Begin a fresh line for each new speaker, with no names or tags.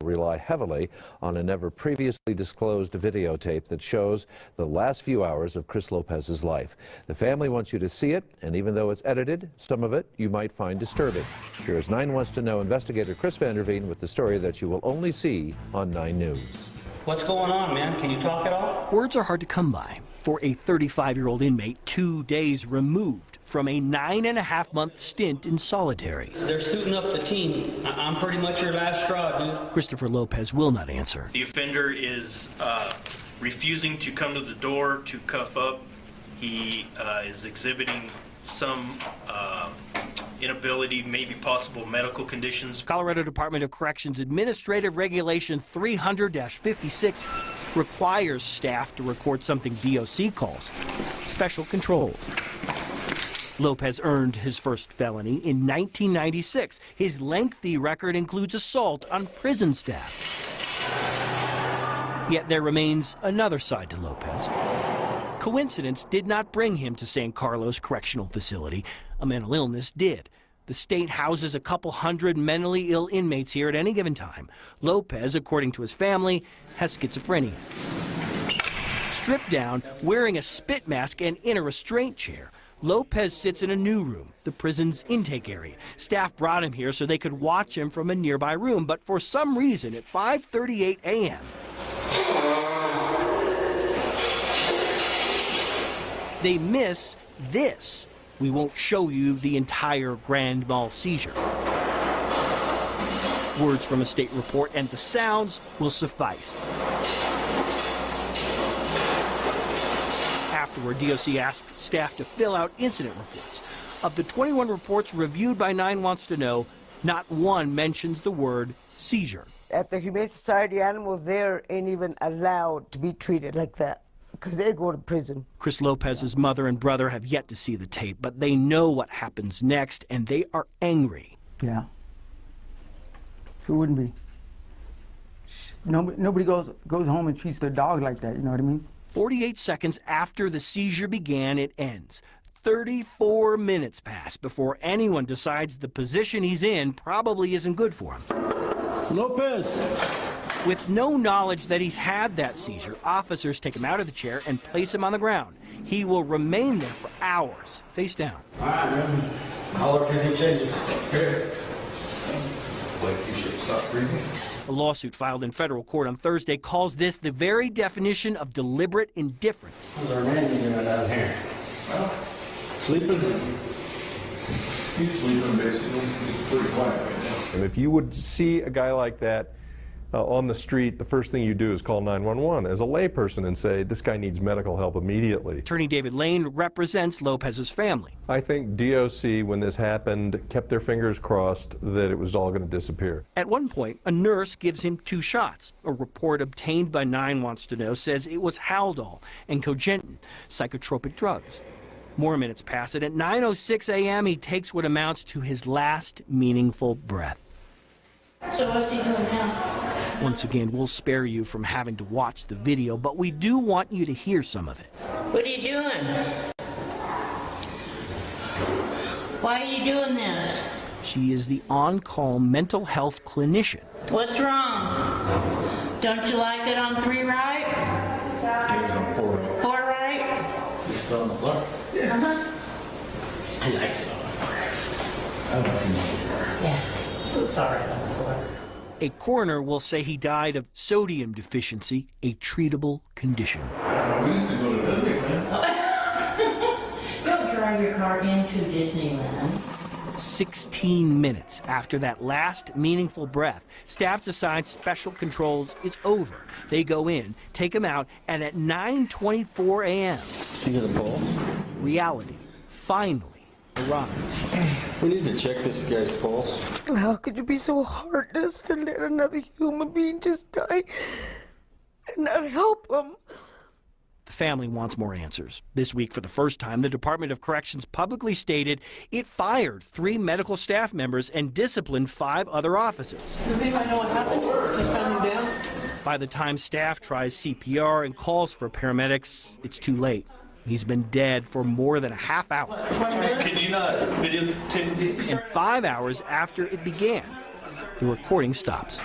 will rely heavily on a never previously disclosed videotape that shows the last few hours of Chris Lopez's life. The family wants you to see it, and even though it's edited, some of it you might find disturbing. Here's 9 Wants to Know investigator Chris Vanderveen with the story that you will only see on 9 News.
What's going on, man? Can you talk at all?
Words are hard to come by for a 35 year old inmate two days removed from a nine and a half month stint in solitary.
They're suiting up the team. I- am pretty much your last straw, dude.
Christopher Lopez will not answer.
The offender is uh, refusing to come to the door to cuff up. He uh, is exhibiting some uh, inability, maybe possible medical conditions.
Colorado Department of Corrections Administrative Regulation 300 56 requires staff to record something DOC calls special controls. Lopez earned his first felony in 1996. His lengthy record includes assault on prison staff. Yet there remains another side to Lopez. Coincidence did not bring him to San Carlos Correctional Facility. A mental illness did. The state houses a couple hundred mentally ill inmates here at any given time. Lopez, according to his family, has schizophrenia. Stripped down, wearing a spit mask and in a restraint chair, Lopez sits in a new room, the prison's intake area. Staff brought him here so they could watch him from a nearby room, but for some reason at 5:38 a.m. They miss this. We won't show you the entire Grand Mal seizure. Words from a state report and the sounds will suffice. Afterward, DOC asked staff to fill out incident reports. Of the 21 reports reviewed by Nine Wants to Know, not one mentions the word seizure.
At the Humane Society, animals there ain't even allowed to be treated like that because they go to prison.
Chris Lopez's mother and brother have yet to see the tape, but they know what happens next, and they are angry.
Yeah. Who wouldn't be? Nobody, nobody goes goes home and treats their dog like that. You know what I mean?
48 seconds after the seizure began, it ends. 34 minutes pass before anyone decides the position he's in probably isn't good for him.
Lopez!
With no knowledge that he's had that seizure, officers take him out of the chair and place him on the ground. He will remain there for hours, face down.
All right, man. Holler if anything changes. Here.
Like you should stop breathing.
A lawsuit filed in federal court on Thursday calls this the very definition of deliberate indifference.
How's our man doing down here? Well, sleeping?
He's sleeping basically. He's pretty quiet right now.
And if you would see a guy like that uh, on the street, the first thing you do is call 911 as a layperson and say, this guy needs medical help immediately.
Attorney David Lane represents Lopez's family.
I think DOC, when this happened, kept their fingers crossed that it was all going to disappear.
At one point, a nurse gives him two shots. A report obtained by Nine Wants to Know says it was Haldol and Cogentin, psychotropic drugs. More minutes pass, and at 9.06 a.m., he takes what amounts to his last meaningful breath.
So what's he doing now?
Once again, we'll spare you from having to watch the video, but we do want you to hear some of it.
What are you doing? Why are you doing this?
She is the on call mental health clinician.
What's wrong? Don't you like it on three right?
Game's on four right.
Four right?
He's still on the floor?
Uh huh.
He likes it on the floor. I like him on the floor.
Yeah. Looks all right on the floor.
A coroner will say he died of sodium deficiency, a treatable condition.
We used to go to Disney, man.
Don't drive your car into Disneyland.
16 minutes after that last meaningful breath, staff decide special controls is over. They go in, take him out, and at 9:24 a.m.,
See the pulse?
reality finally arrives.
We need to check this guy's pulse.
How could you be so heartless to let another human being just die and not help him?
The family wants more answers. This week, for the first time, the Department of Corrections publicly stated it fired three medical staff members and disciplined five other officers.
Does anybody know what happened? Just found him down?
By the time staff tries CPR and calls for paramedics, it's too late. He's been dead for more than a half hour.
Can you not videotape?
And five hours after it began, the recording stops.